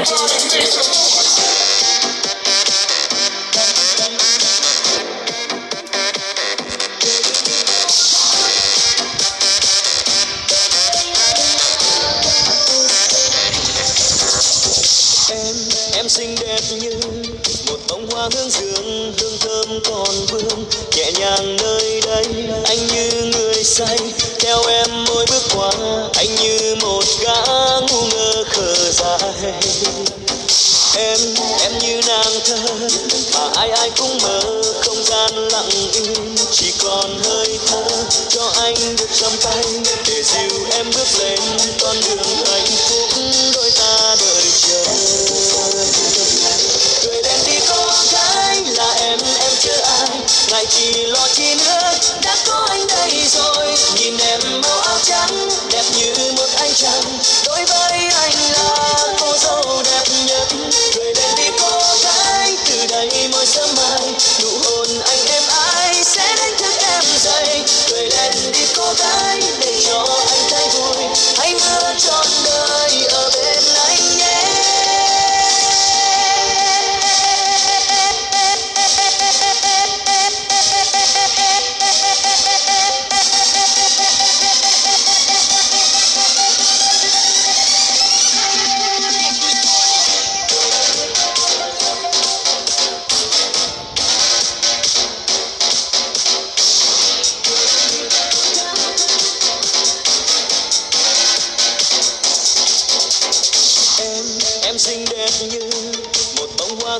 em em xinh đẹp như bông hoa hương dương hương thơm còn vương. Nhẹ nhàng nơi đây, anh như người say. Theo em mỗi bước qua, anh như một gã ngu ngơ khờ dại. Em em như nàng thơ, mà ai ai cũng mơ. Không gian lặng im, chỉ còn hơi thở. Cho anh được trong tay, để dìu em bước lên con đường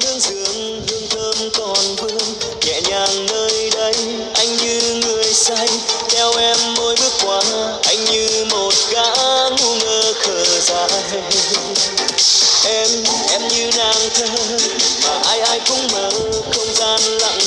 hương dương hương thơm còn vương. Nhẹ nhàng nơi đây, anh như người say. Theo em mỗi bước qua, anh như một gã ngu ngơ khờ dại. Em em như nàng thơ, mà ai ai cũng mơ, không gian lặng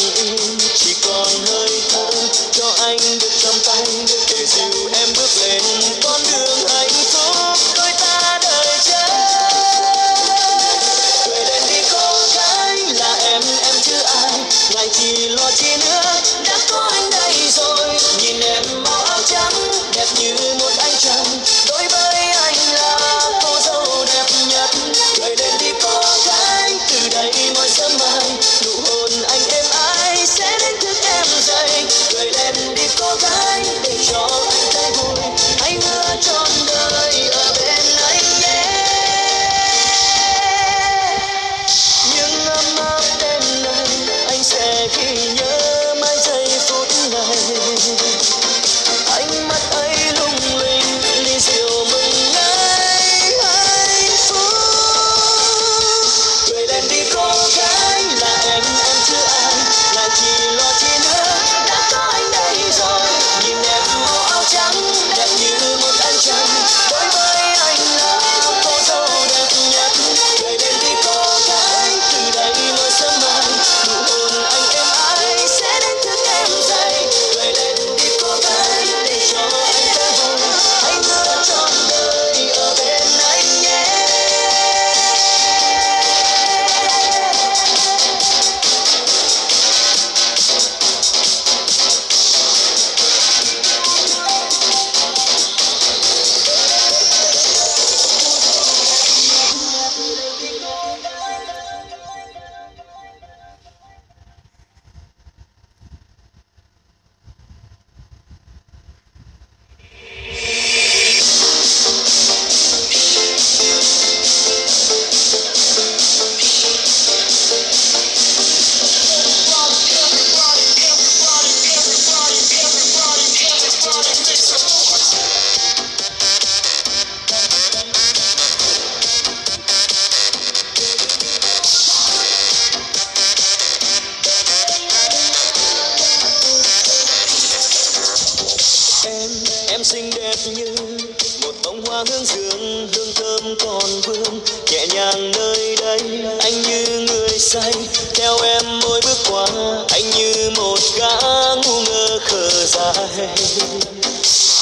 em xinh đẹp như một bông hoa hương dương, hương thơm còn vương. Nhẹ nhàng nơi đây, anh như người say. Theo em mỗi bước qua, anh như một gã ngu ngơ khờ dại.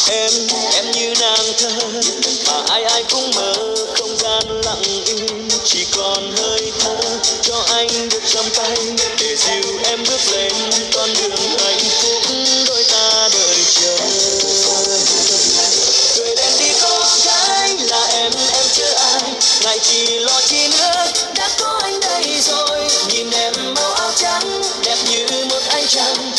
Em em như nàng thơ, mà ai ai cũng mơ. Không gian lặng im, chỉ còn hơi thở. Cho anh được trong tay, để dìu em bước lên con đường hạnh phúc. Đôi ta chỉ lo chi nữa đã có anh đây rồi, nhìn em màu áo trắng, đẹp như một anh chàng.